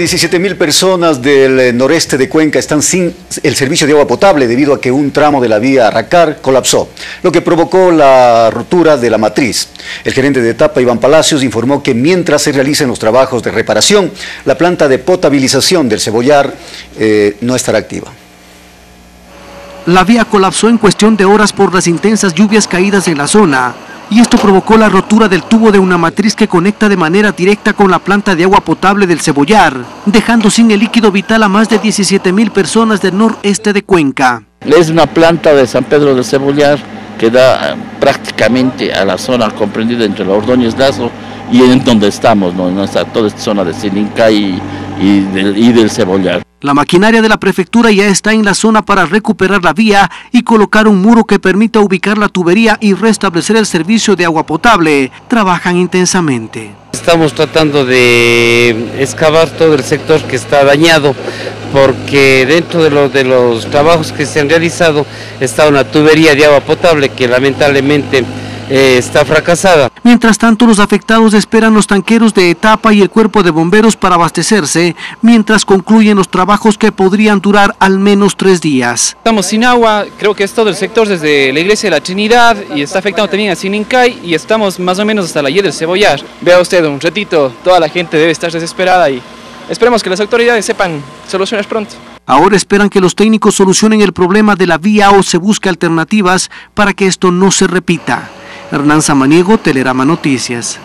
17.000 personas del eh, noreste de Cuenca están sin el servicio de agua potable debido a que un tramo de la vía Arracar colapsó, lo que provocó la ruptura de la matriz. El gerente de etapa, Iván Palacios, informó que mientras se realicen los trabajos de reparación, la planta de potabilización del Cebollar eh, no estará activa. La vía colapsó en cuestión de horas por las intensas lluvias caídas en la zona y esto provocó la rotura del tubo de una matriz que conecta de manera directa con la planta de agua potable del Cebollar, dejando sin el líquido vital a más de 17 mil personas del noreste de Cuenca. Es una planta de San Pedro del Cebollar que da eh, prácticamente a la zona comprendida entre la Ordóñez Lazo y en donde estamos, ¿no? en toda esta zona de Silincay y, del, y del Cebollar. La maquinaria de la prefectura ya está en la zona para recuperar la vía y colocar un muro que permita ubicar la tubería y restablecer el servicio de agua potable. Trabajan intensamente. Estamos tratando de excavar todo el sector que está dañado porque dentro de, de los trabajos que se han realizado está una tubería de agua potable que lamentablemente eh, está fracasada. Mientras tanto, los afectados esperan los tanqueros de etapa y el cuerpo de bomberos para abastecerse, mientras concluyen los trabajos que podrían durar al menos tres días. Estamos sin agua, creo que es todo el sector desde la iglesia de la Trinidad y está afectando también a Sinincay y estamos más o menos hasta la Y del Cebollar. Vea usted un ratito, toda la gente debe estar desesperada y esperemos que las autoridades sepan solucionar pronto. Ahora esperan que los técnicos solucionen el problema de la vía o se busque alternativas para que esto no se repita. Hernán Samaniego, Telerama Noticias.